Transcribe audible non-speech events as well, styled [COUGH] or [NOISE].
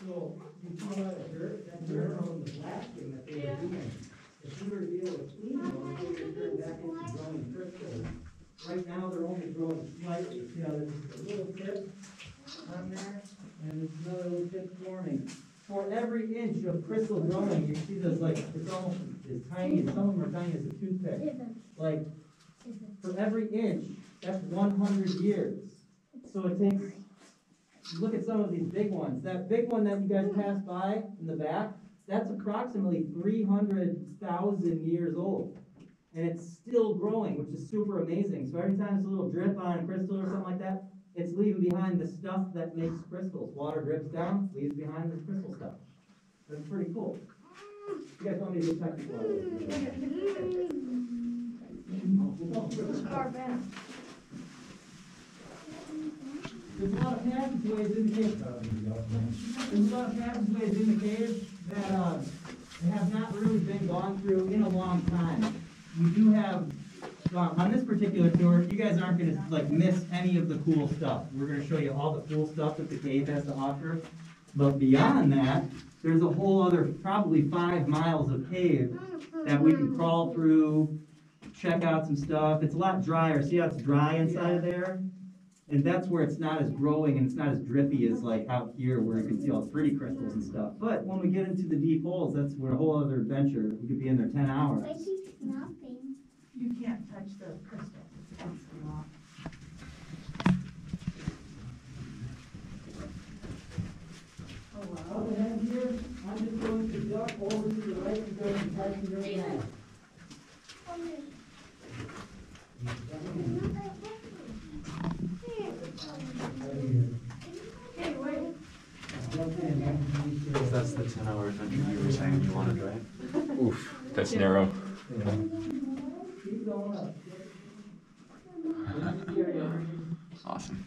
So, you see all that dirt, that dirt on the blasting that they were doing. If you were to be able to clean them, they would turn back into growing crystals. Right now, they're only growing slightly, see how there's a little tip on there, and there's another little tip forming. For every inch of crystal growing, you see there's like, it's almost as tiny, some of them are tiny as a toothpick. Like, for every inch, that's one hundred years. So it takes, you look at some of these big ones, that big one that you guys passed by in the back, that's approximately three hundred thousand years old. And it's still growing, which is super amazing. So every time there's a little drip on a crystal or something like that, it's leaving behind the stuff that makes crystals. Water drips down, leaves behind the crystal stuff. That's pretty cool. You guys want me to get technical? [LAUGHS] on it? There's a lot of passageways in the cave. There's a lot of passageways in the cave that, uh, have not really been gone through in a long time. We do have, on this particular tour, you guys aren't gonna like miss any of the cool stuff. We're gonna show you all the cool stuff that the cave has to offer. But beyond that, there's a whole other, probably five miles of cave that we can crawl through, check out some stuff. It's a lot drier. See how it's dry inside of there? And that's where it's not as growing and it's not as drippy as like out here where you can see all the pretty crystals and stuff. But when we get into the deep holes, that's where a whole other adventure. We could be in there ten hours. You can't touch the crystal, it's the law. Oh, wow. Up ahead here, I'm just going to duck over to the right and go and touch your ground. In, I can use your- That's the ten hour adventure you were saying you wanted, right? Oof, that's narrow. Keep going up. Don't scare you. Awesome.